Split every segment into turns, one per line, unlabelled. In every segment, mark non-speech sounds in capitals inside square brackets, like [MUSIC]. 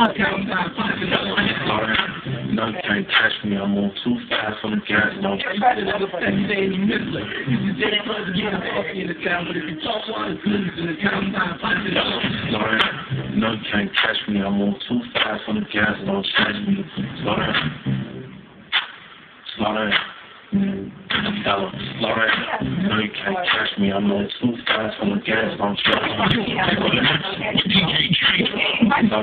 No, you can't catch me. I'm on too fast on the gas. No. And you say you miss it. You say you must get a coffee in the town, but if you talk one, it's losing in the town. Lauren, no, you can't catch me. I'm on too fast on the gas. Don't stress me. Slow down. Slow down. Tell him. No, you can't catch me. I'm on too fast on the gas. Don't stress me. Slow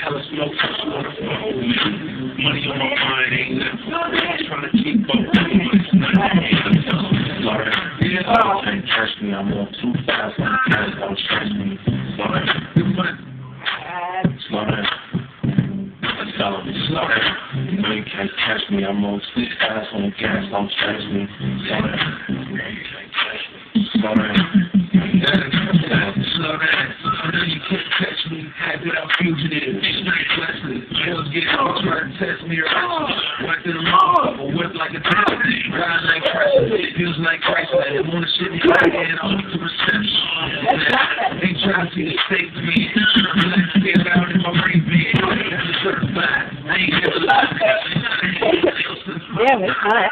Just wanna fuck. Money on my mind ain't nothing. Trying to keep up with can't catch me. I'm on too fast. Don't stress me. Tell. No, you can't catch me. I'm on too fast on the gas. Don't stress me. Slow down. Slow
life without fugitive. Straight blessing. Bills get out, try to test me or Went to the mob, or whip like a taxi. Ride like president. Feels like Christ let him on the shit in my head. I'm to. They try to see the to me. Let's get [LAUGHS]